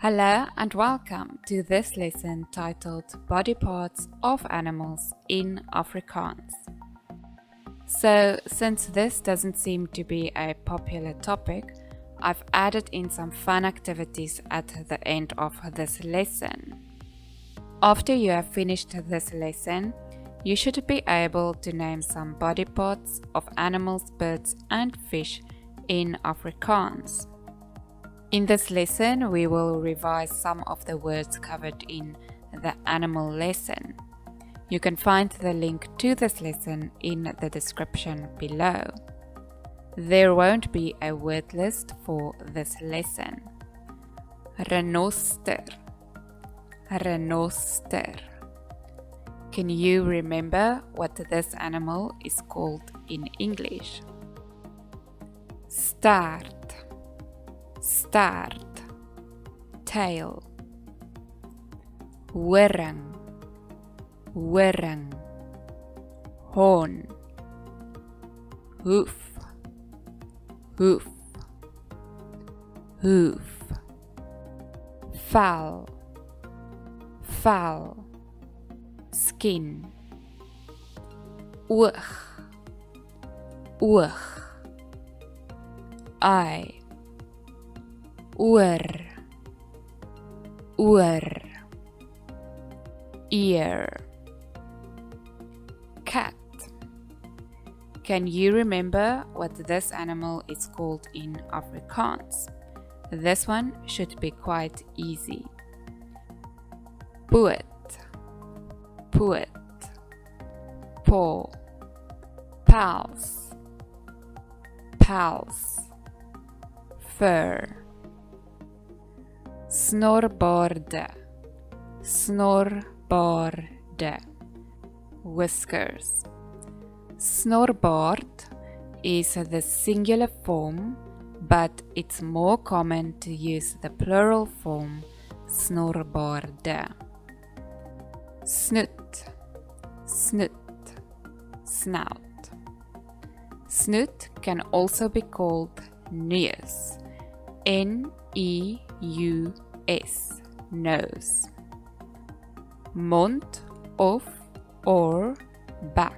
Hello and welcome to this lesson titled Body Parts of Animals in Afrikaans. So, since this doesn't seem to be a popular topic, I've added in some fun activities at the end of this lesson. After you have finished this lesson, you should be able to name some body parts of animals, birds, and fish in Afrikaans. In this lesson, we will revise some of the words covered in the animal lesson. You can find the link to this lesson in the description below. There won't be a word list for this lesson. Renoster. Renoster. Can you remember what this animal is called in English? Start staart tail. Horing horing hoorn hoof. Hoof. Hoof. Vel vel skin. Oog. Oog. Eye oor oor ear. Cat. Can you remember what this animal is called in Afrikaans? This one should be quite easy. Poot Poot Paw. Pels. Pels. Fur snorbaarde snorbaarde whiskers. Snorbaard is the singular form but it's more common to use the plural form snorbaarde snoet. Snoet. Snout. Snoet can also be called neus. N e u s nose. Mond of or bek.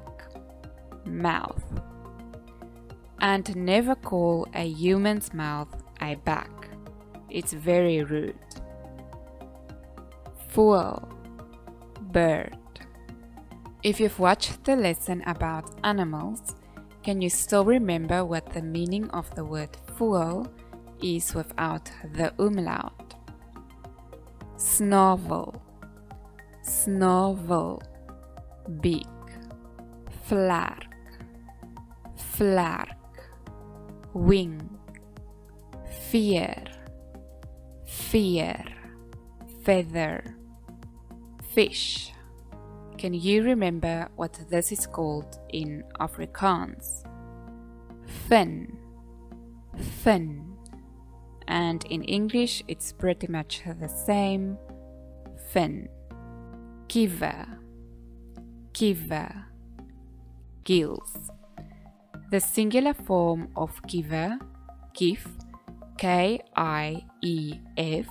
Mouth. And never call a human's mouth a bek. It's very rude. Voël bird. If you've watched the lesson about animals can you still remember what the meaning of the word fool is without the umlaut. Snavel, snovel, beak, vlerk, vlerk, wing, veer, veer, feather, fish. Can you remember what this is called in Afrikaans? Fin, fin and in English it's pretty much the same. Fin, kieue, kieue, gills. The singular form of kieue, kief, K I E F,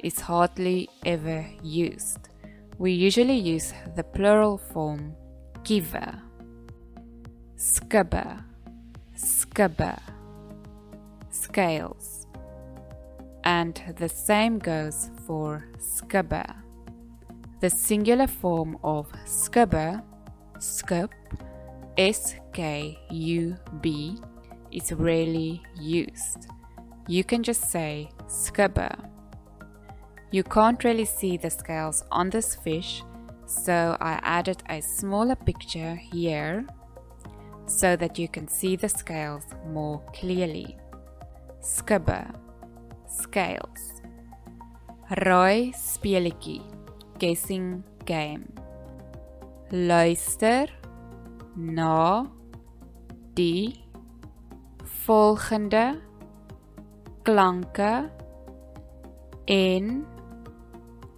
is hardly ever used. We usually use the plural form kieue. Skubbe, skubbe, scales and the same goes for skubbe. The singular form of skubbe, skub, S-K-U-B, is rarely used. You can just say skubbe. You can't really see the scales on this fish, so I added a smaller picture here so that you can see the scales more clearly. Skubbe scales. Raai speletjie, guessing game. Luister na die volgende klanke en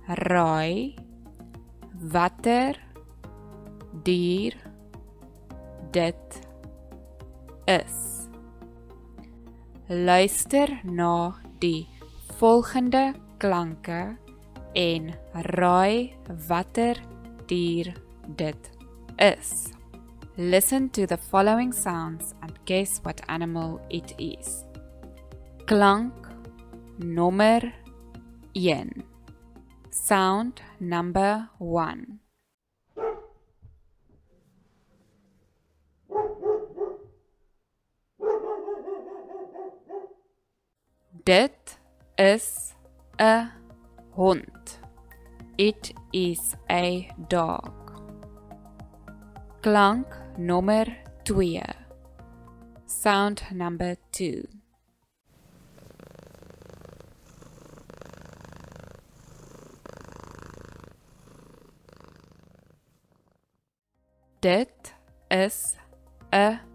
raai watter dier dit is. Luister na die volgende klanke en raai watter dier dit is. Listen to the following sounds and guess what animal it is. Klank nommer 1. Sound number 1. Dit a hond. It is a dog. Klank nummer 2. Sound number 2. Dit is kat.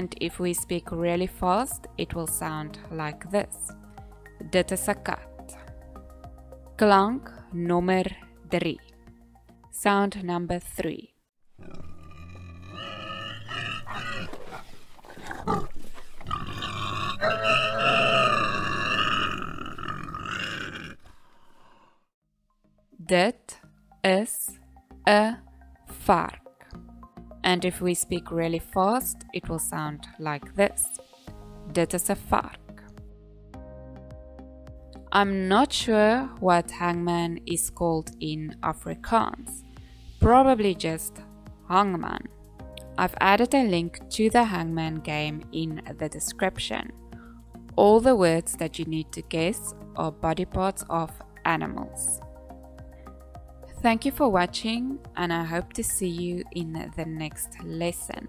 And if we speak really fast, it will sound like this. Dit is 'n kat. Klank nommer 3. Sound number 3. Dit is And if we speak really fast, it will sound like this. 'n vark. I'm not sure what hangman is called in Afrikaans. Probably just hangman. I've added a link to the hangman game in the description. All the words that you need to guess are body parts of animals. Thank you for watching and I hope to see you in the next lesson.